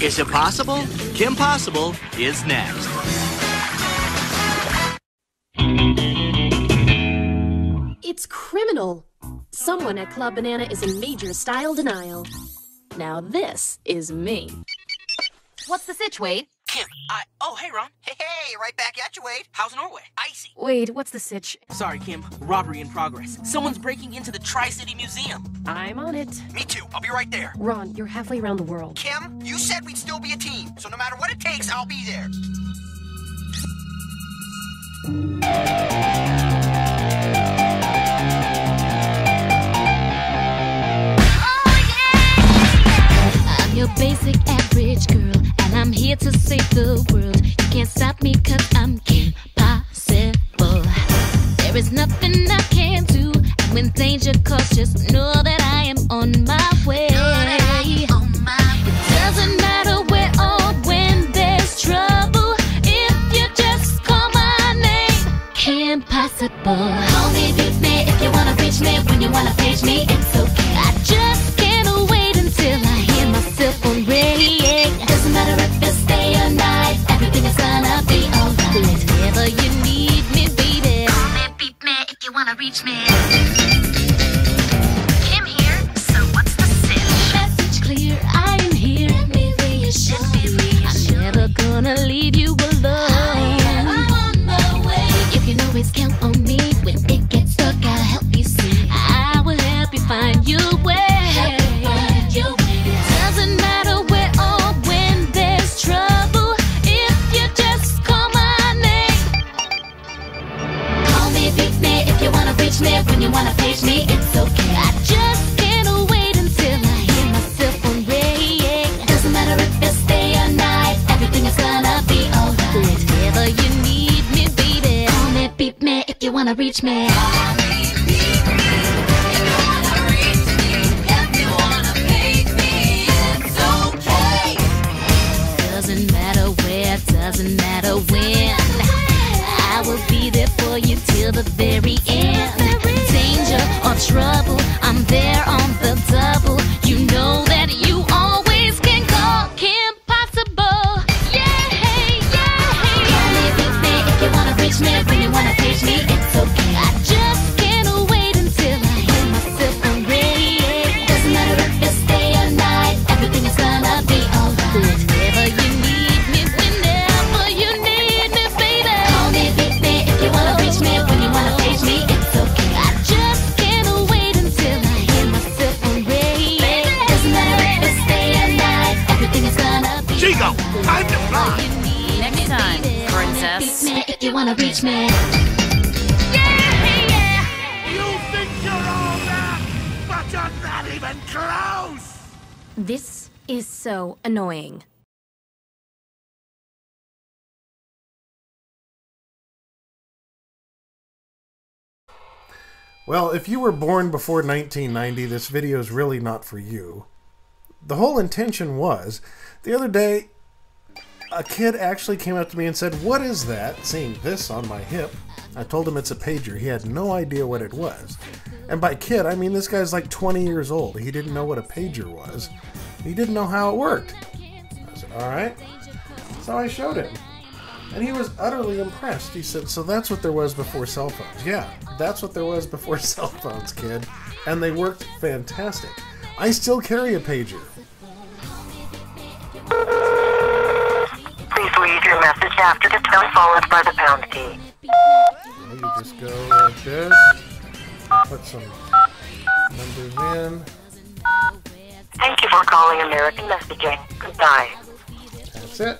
Is it possible? Kim Possible is next. It's criminal. Someone at Club Banana is in major style denial. Now this is me. What's the sitch, Wade? Kim, I. Oh, hey, Ron. Hey, hey, right back at you, Wade. How's Norway? Icy. Wade, what's the sitch? Sorry, Kim. Robbery in progress. Someone's breaking into the Tri City Museum. I'm on it. Me too. I'll be right there. Ron, you're halfway around the world. Kim, you said we'd still be a team, so no matter what it takes, I'll be there. Oh, I'm your basic average girl, and I'm here to save the world. You can't stop me cause I'm Kim Possible. There is nothing I can do, and when danger calls, just know that I am on my way. It doesn't matter where or when there's trouble, if you just call my name, Kim Possible. Call me, beat me if you wanna reach me, when you wanna page me, it's okay. Reach me. Wanna page me, it's okay. I just can't wait until I hear myself ring. Doesn't matter if it's day or night, everything is gonna be. Whenever you need me, baby. Call me, beat me if you wanna reach me. Doesn't matter where, doesn't matter when. I will be there for you till the very end. Wanna reach me. You think you're all that, but you're not even close. This is so annoying. Well, if you were born before 1990, this video is really not for you. The whole intention was the other day, a kid actually came up to me and said, What is that? Seeing this on my hip. I told him it's a pager. He had no idea what it was. And by kid, I mean this guy's like 20 years old. He didn't know what a pager was, he didn't know how it worked. I said, Alright. So I showed him. And he was utterly impressed. He said, So that's what there was before cell phones. Yeah, that's what there was before cell phones, kid. And they worked fantastic. I still carry a pager. Please leave your message after the tone followed by the pound key. Well, you just go like this, put some numbers in. Thank you for calling American Messaging. Goodbye. That's it.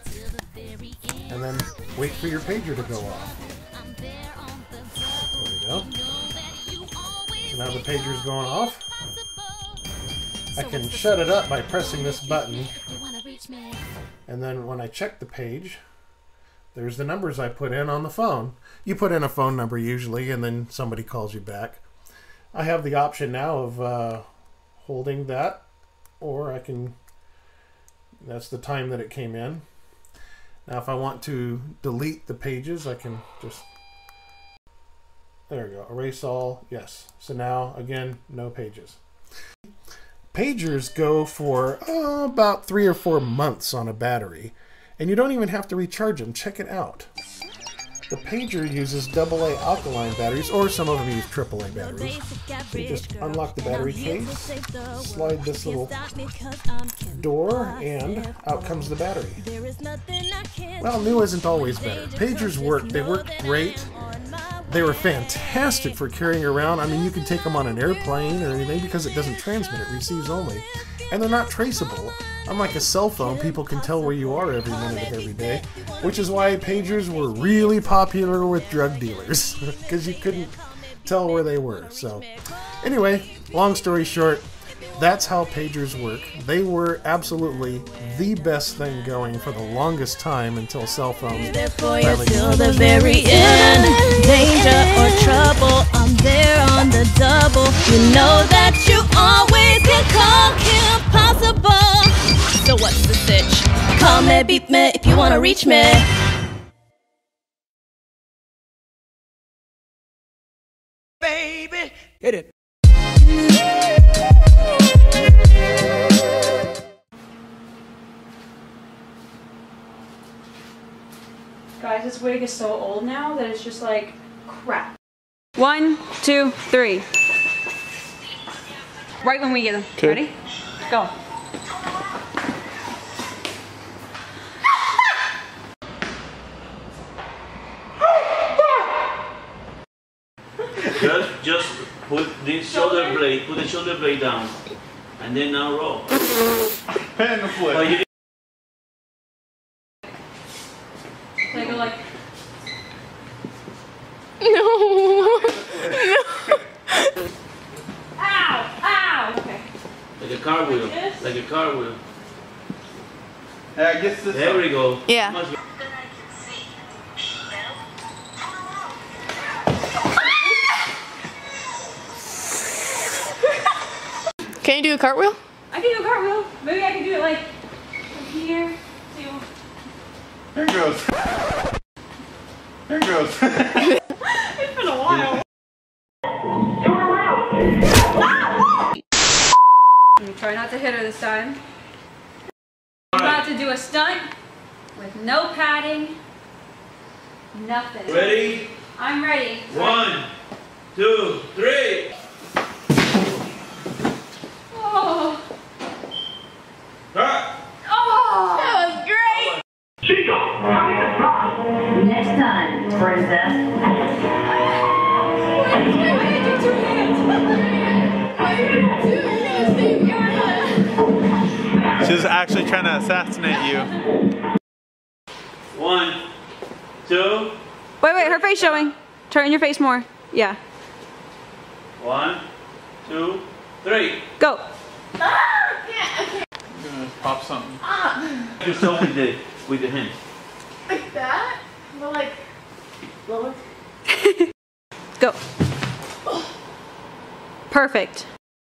And then wait for your pager to go off. There we go. So now the pager's going off. I can shut it up by pressing this button. And then when I check the page, there's the numbers I put in on the phone. You put in a phone number usually, and then somebody calls you back. I have the option now of uh, holding that, or I can. That's the time that it came in. Now, if I want to delete the pages, I can just. There we go. Erase all. Yes. So now, again, no pages. Pagers go for uh, about three or four months on a battery, and you don't even have to recharge them. Check it out. The pager uses AA alkaline batteries, or some of them use AAA batteries. So you just unlock the battery case, slide this little door, and out comes the battery. Well, new isn't always better. Pagers work. They work great. They were fantastic for carrying around. I mean, you can take them on an airplane or anything because it doesn't transmit, it receives only. And they're not traceable. Unlike a cell phone, people can tell where you are every minute of every day, which is why pagers were really popular with drug dealers because you couldn't tell where they were. So, anyway, long story short, that's how pagers work. They were absolutely the best thing going for the longest time until cell phones for you finally till the very end. Danger or trouble, I'm there on the double. You know that you always can call Kim Possible. So what's the sitch? Call me, beat me if you wanna reach me. Baby. Hit it. This wig is so old now that it's just like crap. One, two, three. Right when we get them. Ready? Go. Just, just put this shoulder blade, put the shoulder blade down, and then now roll. Pen the flip. Oh, you So I go like, ow, ow. Okay. Like a cartwheel, this? like a cartwheel. Yeah, I guess this There we go. Yeah. Much- Can you do a cartwheel? I can do a cartwheel. Maybe I can do it like from here to. There it goes. There it goes. try not to hit her this time. I'm about to do a stunt with no padding, nothing. Ready? I'm ready. One, two, actually trying to assassinate you. One, two, Wait, wait, her face showing. Turn your face more. Yeah. one, two, three. Go. I'm gonna pop something. Do so with the with the hand. Like that? But like, lower. Go. Perfect.